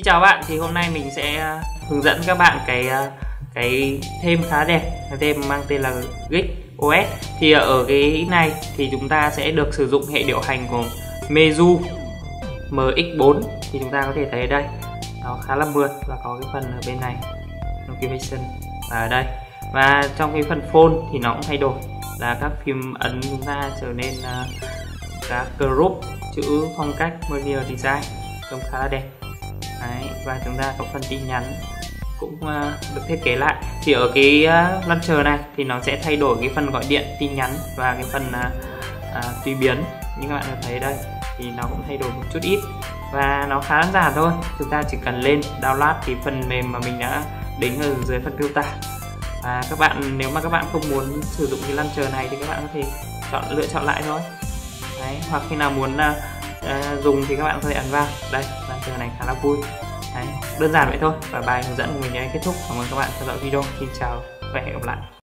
Xin chào bạn, thì hôm nay mình sẽ ờ, hướng dẫn các bạn cái ờ, cái thêm khá đẹp, cái thêm mang tên là Geek OS. Thì ở cái này thì chúng ta sẽ được sử dụng hệ điều hành của Meizu MX4 thì chúng ta có thể thấy ở đây nó khá là mượt và có cái phần ở bên này notification và ở đây. Và trong cái phần phone thì nó cũng thay đổi là các phím ấn chúng ta trở nên uh, các group chữ phong cách Monier Design trông khá là đẹp. Đấy, và chúng ta có phần tin nhắn cũng uh, được thiết kế lại. Thì ở cái uh, launcher này thì nó sẽ thay đổi cái phần gọi điện tin nhắn và cái phần uh, uh, tùy biến. Như các bạn có thấy đây thì nó cũng thay đổi một chút ít và nó khá đơn giản thôi. Chúng ta chỉ cần lên download cái phần mềm mà mình đã đính ở dưới phần tiêu tả. Và các bạn nếu mà các bạn không muốn sử dụng cái launcher này thì các bạn có thể chọn lựa chọn lại thôi. Đấy, hoặc khi nào muốn uh, uh, dùng thì các bạn có thể ấn vào. Đây launcher này khá là vui. Đấy, đơn giản vậy thôi. Và bài hướng dẫn của mình đến kết thúc. Cảm ơn các bạn theo dõi video. Xin chào và hẹn gặp lại.